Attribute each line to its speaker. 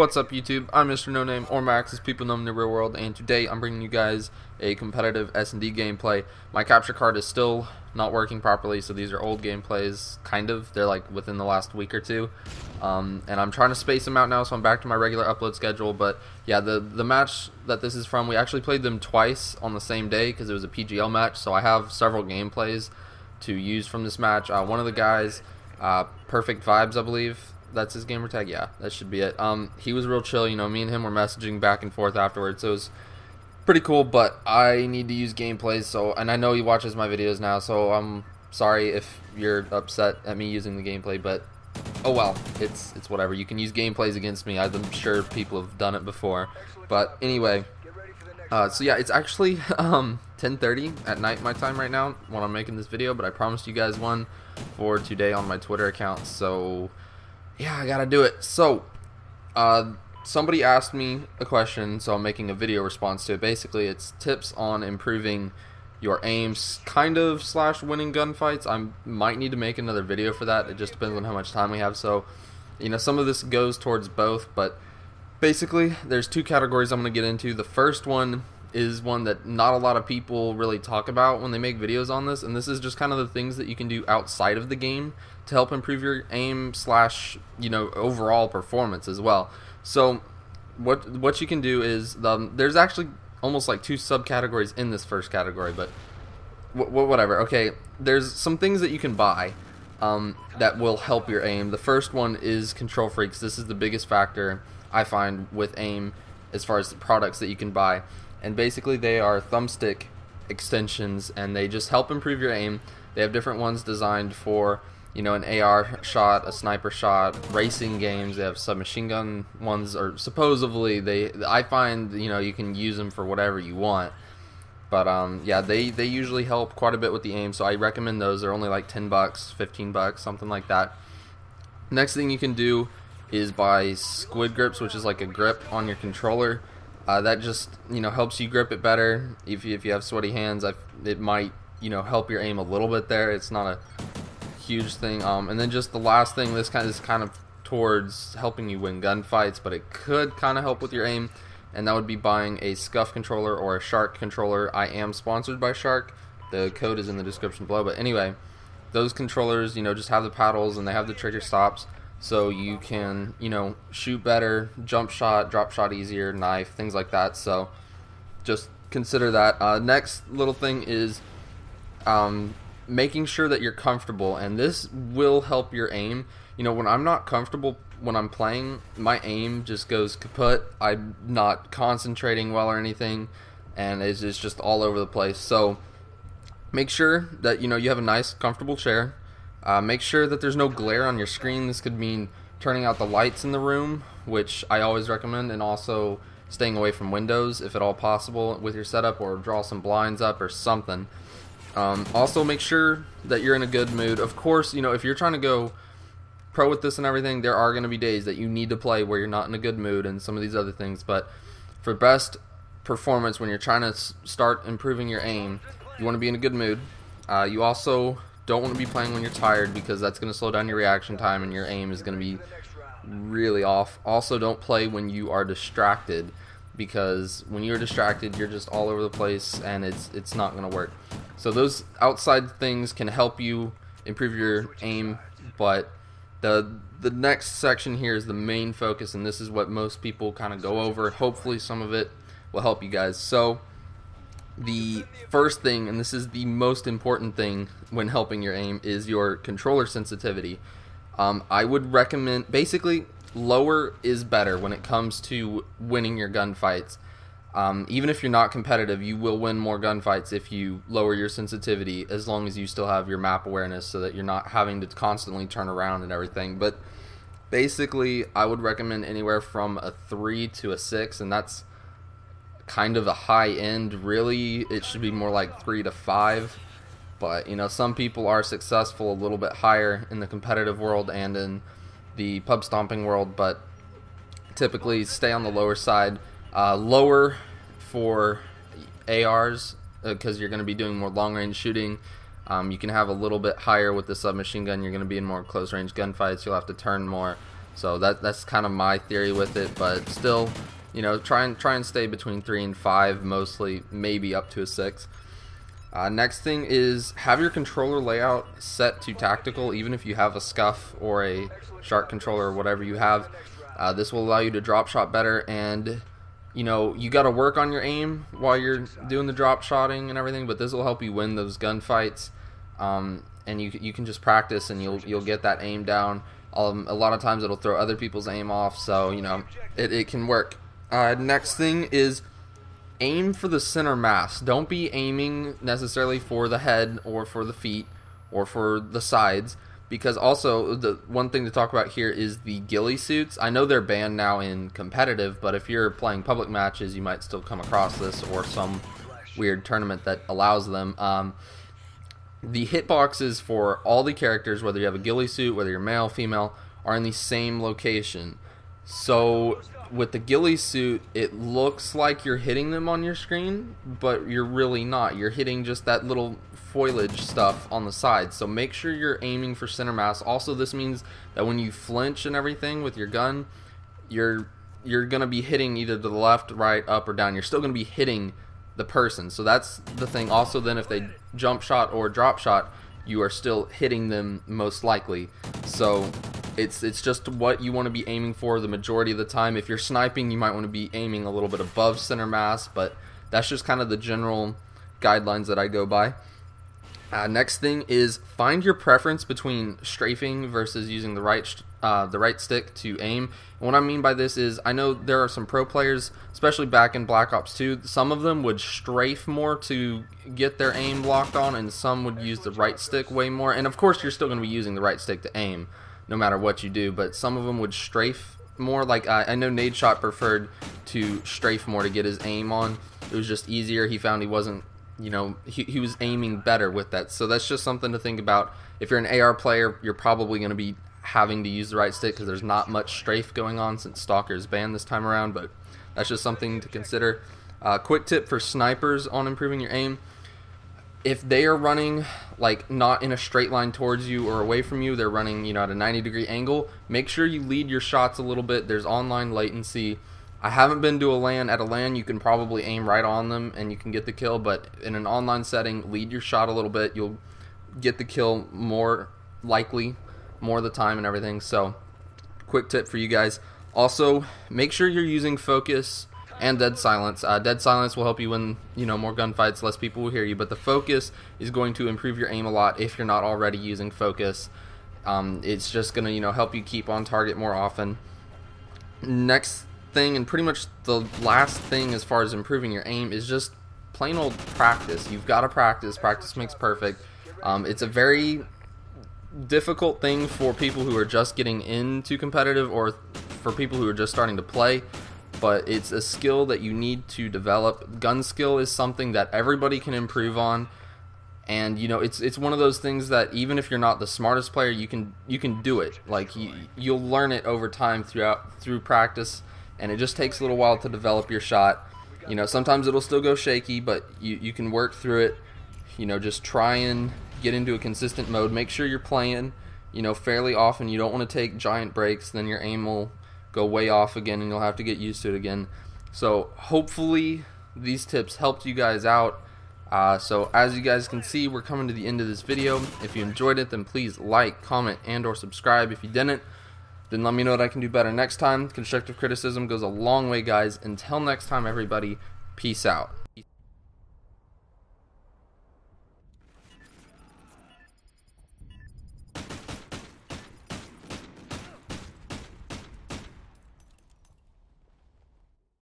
Speaker 1: What's up YouTube? I'm Mr. No Name, or Max as people know in the real world, and today I'm bringing you guys a competitive S&D gameplay. My capture card is still not working properly, so these are old gameplays, kind of. They're like within the last week or two. Um, and I'm trying to space them out now, so I'm back to my regular upload schedule. But yeah, the, the match that this is from, we actually played them twice on the same day because it was a PGL match, so I have several gameplays to use from this match. Uh, one of the guys, uh, Perfect Vibes, I believe, that's his gamer tag. Yeah, that should be it. Um, he was real chill. You know, me and him were messaging back and forth afterwards. So it was pretty cool. But I need to use gameplays. So, and I know he watches my videos now. So I'm sorry if you're upset at me using the gameplay. But oh well, it's it's whatever. You can use gameplays against me. I'm sure people have done it before. But anyway. Uh, so yeah, it's actually um, 10:30 at night my time right now when I'm making this video, but I promised you guys one for today on my Twitter account. So yeah, I gotta do it. So, uh, somebody asked me a question, so I'm making a video response to it. Basically, it's tips on improving your aims, kind of slash winning gunfights. I might need to make another video for that. It just depends on how much time we have. So, you know, some of this goes towards both, but basically, there's two categories I'm gonna get into. The first one is one that not a lot of people really talk about when they make videos on this and this is just kind of the things that you can do outside of the game to help improve your aim slash you know overall performance as well so what what you can do is um, there's actually almost like two subcategories in this first category but whatever. Okay there's some things that you can buy um, that will help your aim. The first one is KontrolFreeks. this is the biggest factor I find with aim as far as the products that you can buy. And basically they are thumbstick extensions and they just help improve your aim. They have different ones designed for you know an AR shot a sniper shot racing games they have submachine gun ones or supposedly they I find you know you can use them for whatever you want but um, yeah they they usually help quite a bit with the aim so I recommend those they're only like 10 bucks 15 bucks something like that next thing you can do is buy squid grips which is like a grip on your controller uh, that just you know helps you grip it better. If you, if you have sweaty hands, I, it might you know help your aim a little bit there. It's not a huge thing. Um, and then just the last thing, this kind of is kind of towards helping you win gunfights, but it could kind of help with your aim, and that would be buying a Scuff controller or a SharQ controller. I am sponsored by SharQ. The code is in the description below. But anyway, those controllers, you know, just have the paddles and they have the trigger stops so you can you know shoot better jump shot drop shot easier knife things like that so just consider that uh, next little thing is um, making sure that you're comfortable and this will help your aim you know when I'm not comfortable when I'm playing my aim just goes kaput I'm not concentrating well or anything and it's just all over the place so make sure that you know you have a nice comfortable chair uh, make sure that there's no glare on your screen. This could mean turning out the lights in the room, which I always recommend, and also staying away from windows if at all possible with your setup, or draw some blinds up or something. Um, also, make sure that you're in a good mood. Of course, you know, if you're trying to go pro with this and everything, there are going to be days that you need to play where you're not in a good mood and some of these other things. But for best performance, when you're trying to start improving your aim, you want to be in a good mood. Uh, you also don't want to be playing when you're tired because that's going to slow down your reaction time and your aim is going to be really off. Also, don't play when you are distracted because when you're distracted, you're just all over the place and it's it's not going to work. So those outside things can help you improve your aim, but the the next section here is the main focus and this is what most people kind of go over. Hopefully some of it will help you guys. So the first thing, and this is the most important thing when helping your aim, is your controller sensitivity. Um, I would recommend, basically, lower is better when it comes to winning your gunfights. Um, even if you're not competitive, you will win more gunfights if you lower your sensitivity, as long as you still have your map awareness, so that you're not having to constantly turn around and everything. But basically, I would recommend anywhere from a 3 to a 6, and that's kind of a high end. Really, it should be more like three to five. But you know, some people are successful a little bit higher in the competitive world and in the pub stomping world, but typically stay on the lower side. Uh, lower for ARs because uh, you're going to be doing more long range shooting. Um, you can have a little bit higher with the submachine gun. You're going to be in more close range gunfights. You'll have to turn more. So that that's kind of my theory with it. But still, you know, try and try and stay between three and five, mostly, maybe up to a six. Uh, next thing is have your controller layout set to tactical, even if you have a scuff or a SharQ controller or whatever you have. Uh, this will allow you to drop shot better, and you know you got to work on your aim while you're doing the drop shotting and everything. But this will help you win those gunfights, um, and you you can just practice and you'll you'll get that aim down. Um, a lot of times it'll throw other people's aim off, so you know it, it can work. Uh, next thing is aim for the center mass. Don't be aiming necessarily for the head or for the feet or for the sides because also the one thing to talk about here is the ghillie suits. I know they're banned now in competitive, but if you're playing public matches, you might still come across this or some weird tournament that allows them. Um, the hitboxes for all the characters, whether you have a ghillie suit, whether you're male, female, are in the same location. So with the ghillie suit, it looks like you're hitting them on your screen, but you're really not. You're hitting just that little foliage stuff on the side. So make sure you're aiming for center mass. Also, this means that when you flinch and everything with your gun, you're you're gonna be hitting either to the left, right, up, or down. You're still gonna be hitting the person. So that's the thing. Also, then if they jump shot or drop shot, you are still hitting them most likely. So it's it's just what you want to be aiming for the majority of the time. If you're sniping, you might want to be aiming a little bit above center mass, but that's just kind of the general guidelines that I go by. Uh, next thing is find your preference between strafing versus using the right uh, the right stick to aim. And what I mean by this is I know there are some pro players, especially back in Black Ops 2. Some of them would strafe more to get their aim locked on, and some would use the right stick way more. And of course, you're still going to be using the right stick to aim no matter what you do. But some of them would strafe more. Like I, I know Nadeshot preferred to strafe more to get his aim on. It was just easier. He found he wasn't, you know, he, he was aiming better with that. So that's just something to think about. If you're an AR player, you're probably going to be having to use the right stick because there's not much strafe going on since Stalker is banned this time around. But that's just something to consider. Uh, quick tip for snipers on improving your aim if they are running like not in a straight line towards you or away from you, they're running, you know, at a 90 degree angle, make sure you lead your shots a little bit. There's online latency. I haven't been to a LAN. At a LAN, you can probably aim right on them and you can get the kill, but in an online setting, lead your shot a little bit. You'll get the kill more likely, more of the time and everything. So, quick tip for you guys. Also, make sure you're using focus and dead silence. Uh, dead silence will help you win, you know, more gunfights. Less people will hear you, but the focus is going to improve your aim a lot if you're not already using focus. Um, it's just gonna, you know, help you keep on target more often. Next thing, and pretty much the last thing as far as improving your aim, is just plain old practice. You've got to practice. Practice makes perfect. Um, it's a very difficult thing for people who are just getting into competitive or for people who are just starting to play but it's a skill that you need to develop. Gun skill is something that everybody can improve on. And you know, it's it's one of those things that even if you're not the smartest player, you can you can do it. Like you, you'll learn it over time throughout through practice, and it just takes a little while to develop your shot. You know, sometimes it'll still go shaky, but you you can work through it. You know, just try and get into a consistent mode. Make sure you're playing, you know, fairly often. You don't want to take giant breaks, then your aim will go way off again and you'll have to get used to it again. So hopefully these tips helped you guys out. Uh, so as you guys can see, we're coming to the end of this video. If you enjoyed it, then please like, comment, and or subscribe. If you didn't, then let me know what I can do better next time. Constructive criticism goes a long way, guys. Until next time, everybody, peace out.